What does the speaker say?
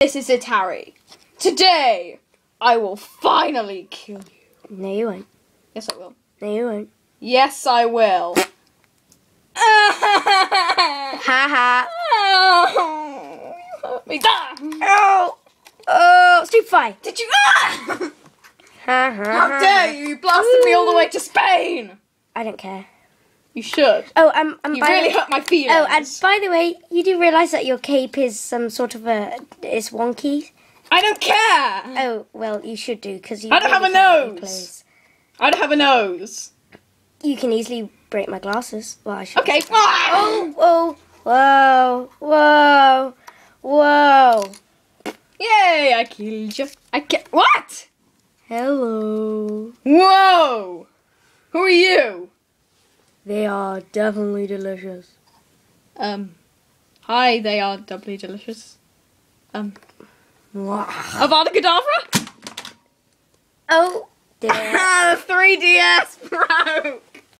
This is it, Harry. Today, I will finally kill you. No, you won't. Yes, I will. No, you won't. Yes, I will. Ha ha. Oh, you hurt me. Ah! Oh. Oh, stupefy. Did you? Ah! Ha ha. How dare you! You blasted me all the way to Spain. I don't care. You should. Oh, um, um You really hurt my feelings. Oh, and by the way, you do realise that your cape is some sort of a it's wonky. I don't care. Oh, well, you should do because you. I don't have a nose. I don't have a nose. You can easily break my glasses. Well, I should. Okay. Ah! Oh, whoa, whoa, whoa. Yay! I killed you. I ki- What? Hello. Whoa! Who are you? They are definitely delicious. Um. Hi. They are doubly delicious. Um. Wow. Avada Kedavra. Oh, dear. 3DS, bro.